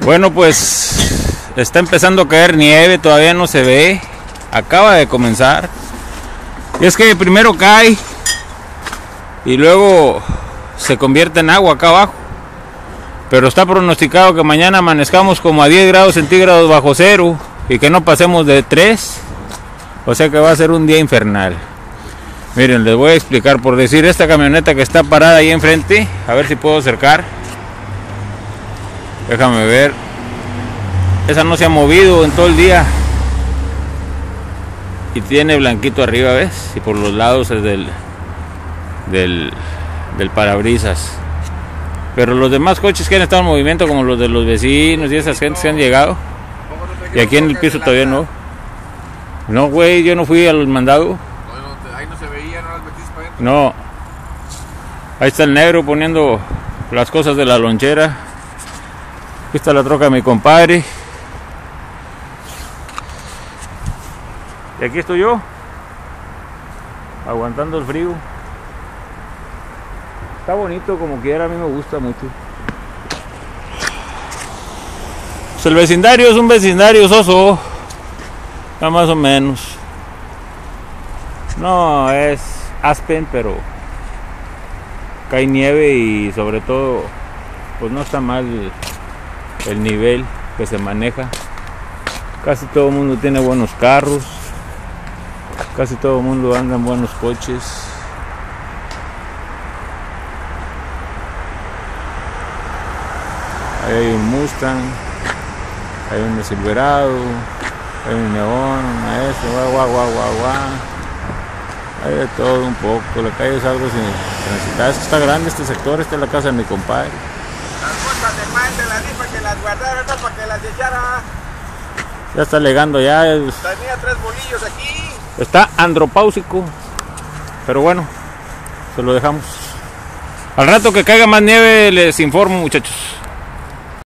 Bueno, pues está empezando a caer nieve, todavía no se ve. Acaba de comenzar. Y es que primero cae y luego se convierte en agua acá abajo. Pero está pronosticado que mañana amanezcamos como a 10 grados centígrados bajo cero y que no pasemos de 3. O sea que va a ser un día infernal. Miren, les voy a explicar por decir esta camioneta que está parada ahí enfrente. A ver si puedo acercar. Déjame ver. Esa no se ha movido en todo el día. Y tiene blanquito arriba, ¿ves? Y por los lados es del, del, del parabrisas. Pero los demás coches que han estado en movimiento, como los de los vecinos y esas gentes que han llegado, y aquí en el piso todavía no. No, güey, yo no fui al mandado. Ahí no se veía. No. Ahí está el negro poniendo las cosas de la lonchera. Aquí está la troca de mi compadre. Y aquí estoy yo. Aguantando el frío. Está bonito como quiera, a mí me gusta mucho. Pues el vecindario es un vecindario soso. Ya más o menos. No, es Aspen, pero cae nieve y sobre todo, pues no está mal el nivel que se maneja. Casi todo el mundo tiene buenos carros. Casi todo el mundo anda en buenos coches. Hay un Mustang, hay un Silverado, hay un Neón, un Maestro, guau, guau, guau. Hay de todo un poco. La calle es algo sin transitar. Es que está grande este sector. Esta es la casa de mi compadre. Que las guardara, no para que las echara. Ya está legando ya. es- Tenía tres bolillos aquí. Está andropáusico. Pero bueno, se lo dejamos. Al rato que caiga más nieve les informo muchachos.